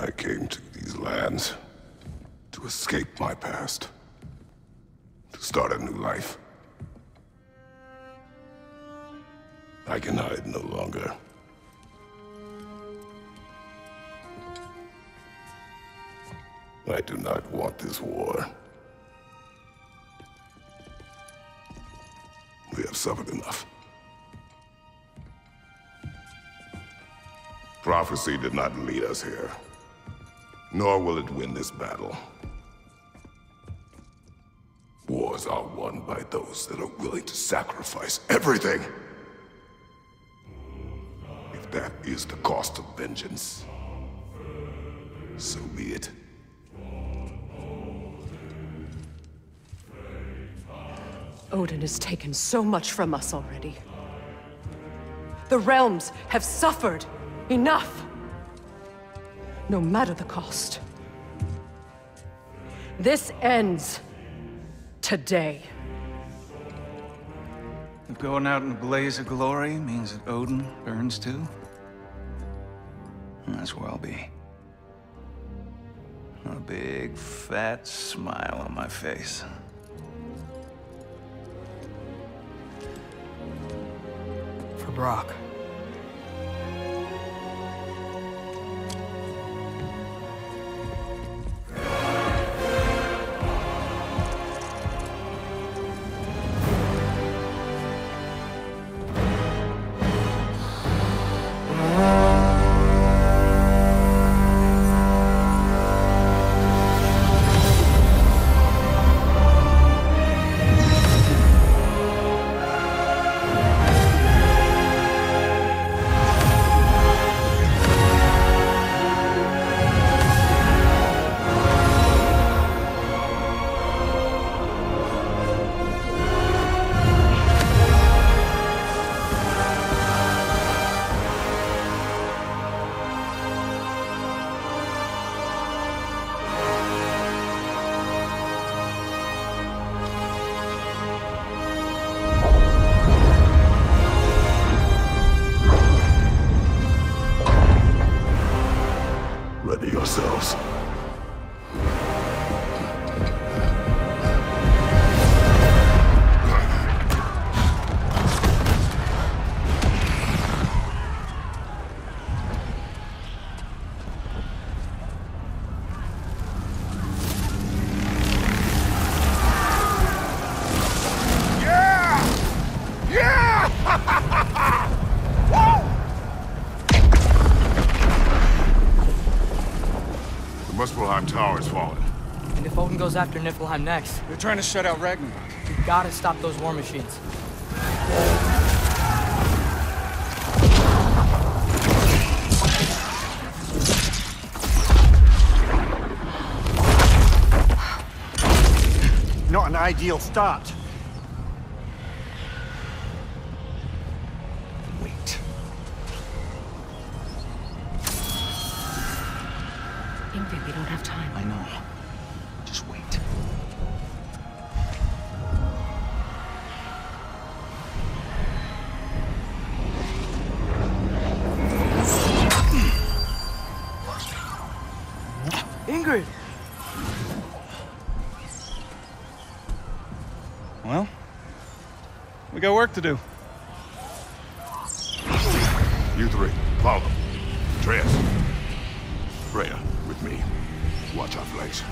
I came to these lands to escape my past, to start a new life. I can hide no longer. I do not want this war. We have suffered enough. Prophecy did not lead us here. Nor will it win this battle. Wars are won by those that are willing to sacrifice everything. If that is the cost of vengeance, so be it. Odin has taken so much from us already. The realms have suffered enough. No matter the cost. This ends today. If going out in a blaze of glory means that Odin burns too, that's where I'll be. A big, fat smile on my face. For Brok. Ready yourselves. Muspelheim Tower has fallen. And if Odin goes after Niflheim next, They're trying to shut out Ragnarok. we gotta stop those war machines. Not an ideal start. We don't have time. I know. Just wait. Ingrid! Well, we got work to do. You three, follow them. Atreus. Freya, with me. Watch our flanks.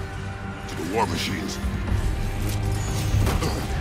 To the war machines.